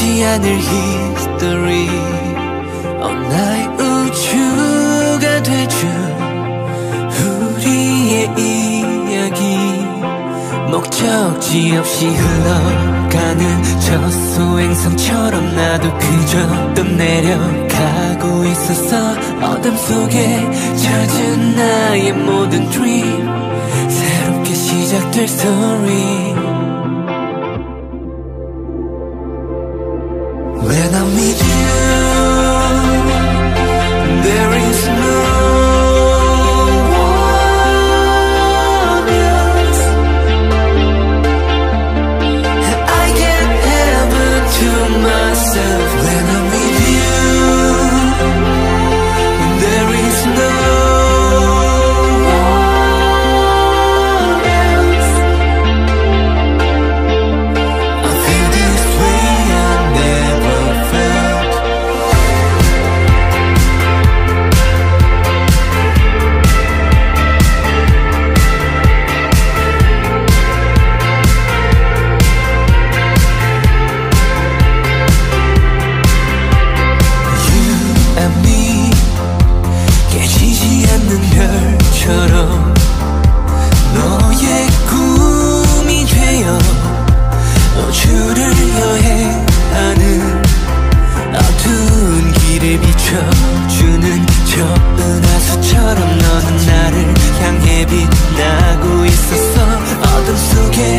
끝나지 않을 history. 어, 나의 우주가 되준 우리의 이야기. 목적지 없이 흘러가는 저 소행성처럼 나도 그저 떠내려가고 있었어. 어둠 속에 젖은 나의 모든 dream. 새롭게 시작될 story 높은 하수처럼 너는 나를 향해 빛나고 있었어. 어둠 속에